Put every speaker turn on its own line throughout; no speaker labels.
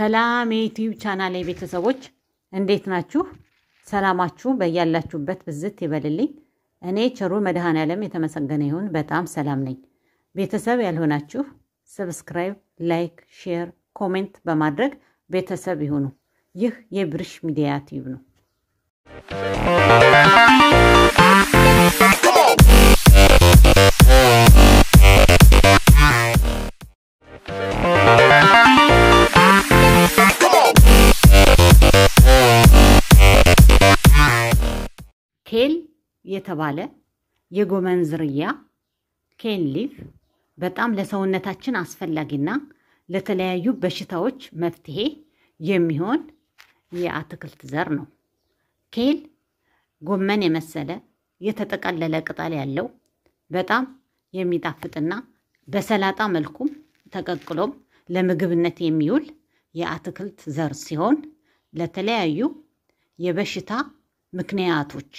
ሰላም የዩቲዩብ ቻናል ቤተሰቦች እንዴት ናችሁ? ሰላማችሁ በያላችሁበት ብዝት ይበልልኝ። እኔ ቸሩ መድኃኔዓለም የተመሰገነ ይሁን በጣም ሰላም ነኝ። ቤተሰብ ያልሆናችሁ subscribe፣ like፣ share፣ comment በማድረግ ቤተሰብ ይሁኑ። ይህ የብርሽ ሚዲያ ቲዩብ ነው። kale የተባለ የጎመን ዝርያ kale leaf በጣም ለሰውነታችን አስፈላጊና ለተለያዩ በሽታዎች መፍትሄ የሚሆን የአትክልት ዘር ነው። kale ጎመን የመሰለ የተጠቀለለ ቅጠል ያለው በጣም የሚጣፍጥና በሰላጣ መልኩም ተቀቅሎም ለምግብነት የሚውል የአትክልት ዘር ሲሆን ለተለያዩ የበሽታ ምክንያቶች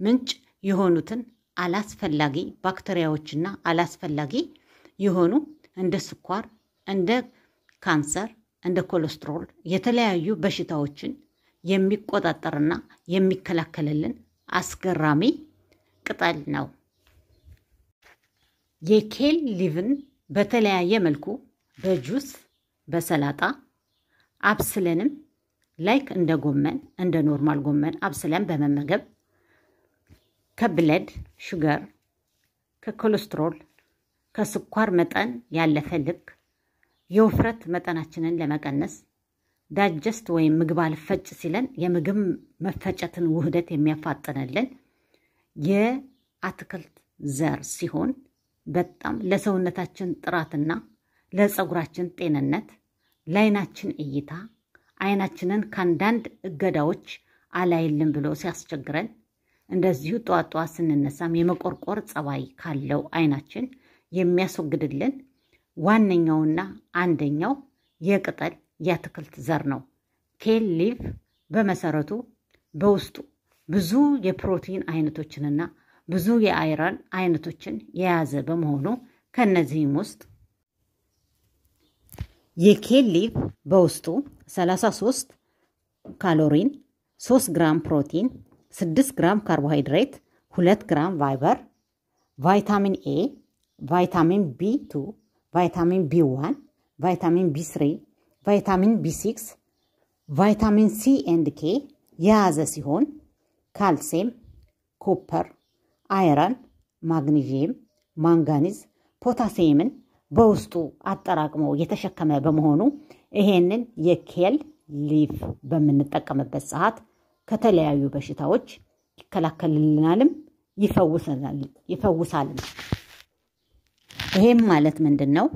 ምንጭ የሆኑትን አላስፈላጊ ባክቴሪያዎችና አላስፈላጊ የሆኑ እንደ ስኳር፣ እንደ ካንሰር፣ እንደ ኮሌስትሮል የተለያዩ በሽታዎችን የሚቆጣጠርና የሚከላከልልን አስገራሚ ቅጠል ነው። የኬል ሊቭን በተለያየ መልኩ በጁስ በሰላጣ አብስለንም like እንደ ጎመን እንደ normal ጎመን አብስለን በመመገብ ከ blood sugar ከኮሌስትሮል ከስኳር መጠን ያለፈ ልክ የውፍረት መጠናችንን ለመቀነስ digest ወይም ምግብ አልፈጭ ሲለን የምግብ መፈጨትን ውህደት የሚያፋጥንልን የአትክልት ዘር ሲሆን በጣም ለሰውነታችን ጥራትና ለፀጉራችን ጤንነት ለዓይናችን እይታ ዓይናችንን ከአንዳንድ እገዳዎች አላይልን ብሎ ሲያስቸግረን እንደዚሁ ጠዋት ስንነሳም የመቆርቆር ጸባይ ካለው ዓይናችን የሚያስወግድልን ዋነኛውና አንደኛው የቅጠል የአትክልት ዘር ነው። ኬል ሊቭ በመሰረቱ በውስጡ ብዙ የፕሮቲን አይነቶችንና ብዙ የ iron አይነቶችን የያዘ በመሆኑ ከነዚህም ውስጥ የ kale leaf በውስጡ 33 ካሎሪን፣ 3 ግራም ፕሮቲን፣ 6 ግራም ካርቦሃይድሬት፣ 2 ግራም ፋይበር፣ ቫይታሚን ኤ፣ ቫይታሚን ቢ2፣ ቫይታሚን ቢ1፣ ቫይታሚን ቢ3፣ ቫይታሚን ቢ6፣ ቫይታሚን ሲ and ኬ የያዘ ሲሆን ካልሲየም፣ copper፣ iron፣ ማግኒዥየም፣ ማንጋኒዝ፣ ፖታሲየምን በውስጡ አጠራቅሞ የተሸከመ በመሆኑ ይሄንን የ kale leaf በምንጠቀምበት ሰዓት ከተለያዩ በሽታዎች ይከላከልልናልም ይፈውሳልም። ይሄም ማለት ምንድን ነው?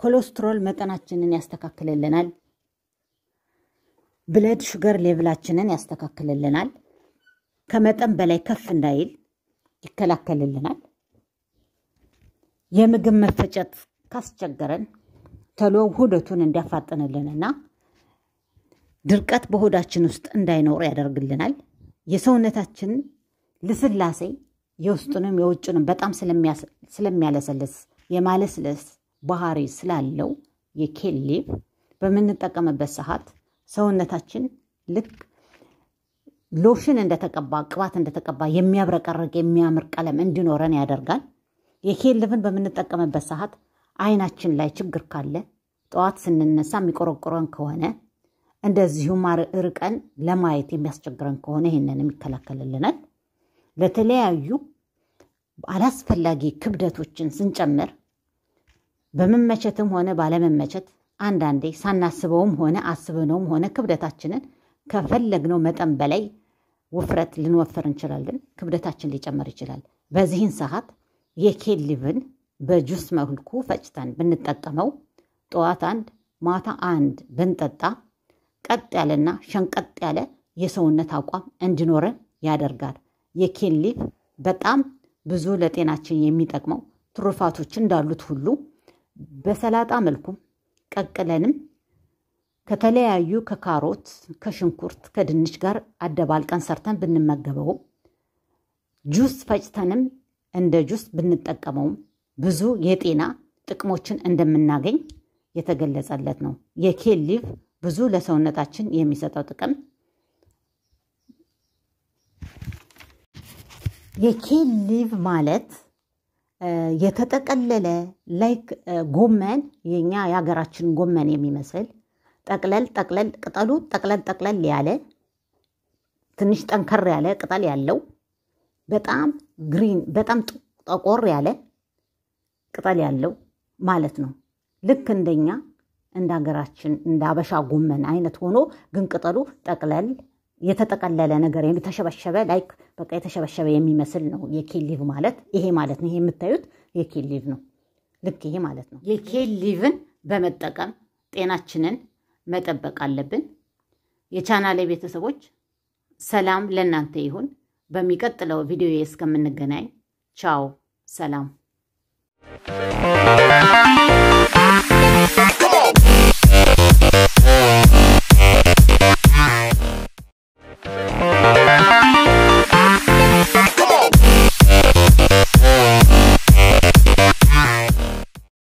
ኮሌስትሮል መጠናችንን ያስተካክልልናል። ብለድ ሹገር ሌቭላችንን ያስተካክልልናል። ከመጠን በላይ ከፍ እንዳይል ይከላከልልናል። የምግብ መፈጨት ካስቸገረን ተሎ ውህደቱን እንዲያፋጥንልንና ድርቀት በሆዳችን ውስጥ እንዳይኖር ያደርግልናል። የሰውነታችን ልስላሴ የውስጡንም የውጭንም በጣም ስለሚያለሰልስ የማለስለስ ባህሪ ስላለው leaf በምንጠቀምበት ሰዓት ሰውነታችን ልክ ሎሽን እንደተቀባ ቅባት እንደተቀባ የሚያብረቀርቅ የሚያምር ቀለም እንዲኖረን ያደርጋል። የ kale leaf ን በምንጠቀምበት ሰዓት ዓይናችን ላይ ችግር ካለ ጠዋት ስንነሳ የሚቆረቆረን ከሆነ እንደዚሁም ርቀን ለማየት የሚያስቸግረን ከሆነ ይህንንም ይከላከልልናል። ለተለያዩ አላስፈላጊ ክብደቶችን ስንጨምር በመመቸትም ሆነ ባለመመቸት አንዳንዴ ሳናስበውም ሆነ አስበነውም ሆነ ክብደታችንን ከፈለግነው መጠን በላይ ውፍረት ልንወፍር እንችላለን። ክብደታችን ሊጨምር ይችላል። በዚህን ሰዓት የኬል በጁስ መልኩ ፈጭተን ብንጠቀመው ጠዋት አንድ ማታ አንድ ብንጠጣ ቀጥ ያለና ሸንቀጥ ያለ የሰውነት አቋም እንዲኖረን ያደርጋል። የኬል ሊቭ በጣም ብዙ ለጤናችን የሚጠቅመው ትሩፋቶች እንዳሉት ሁሉ በሰላጣ መልኩም ቀቅለንም ከተለያዩ ከካሮት፣ ከሽንኩርት፣ ከድንች ጋር አደባልቀን ሰርተን ብንመገበውም ጁስ ፈጭተንም እንደ ጁስ ብንጠቀመውም ብዙ የጤና ጥቅሞችን እንደምናገኝ የተገለጸለት ነው። የ kale leaf ብዙ ለሰውነታችን የሚሰጠው ጥቅም የ kale leaf ማለት የተጠቀለለ like ጎመን የኛ የሀገራችን ጎመን የሚመስል ጠቅለል ጠቅለል ቅጠሉ ጠቅለል ጠቅለል ያለ ትንሽ ጠንከር ያለ ቅጠል ያለው በጣም green በጣም ጠቆር ያለ ቅጠል ያለው ማለት ነው። ልክ እንደኛ እንደ ሀገራችን እንደ አበሻ ጎመን አይነት ሆኖ ግን ቅጠሉ ጠቅለል የተጠቀለለ ነገር የተሸበሸበ like በቃ የተሸበሸበ የሚመስል ነው። የ kale leaf ማለት ይሄ ማለት ነው። ይሄ የምታዩት የ kale leaf ነው። ልክ ይሄ ማለት ነው። የ kale leaf ን በመጠቀም ጤናችንን መጠበቅ አለብን። የቻናሌ ቤተሰቦች ሰላም ለእናንተ ይሁን። በሚቀጥለው ቪዲዮ እስከምንገናኝ ቻው፣ ሰላም